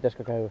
Peter's gonna.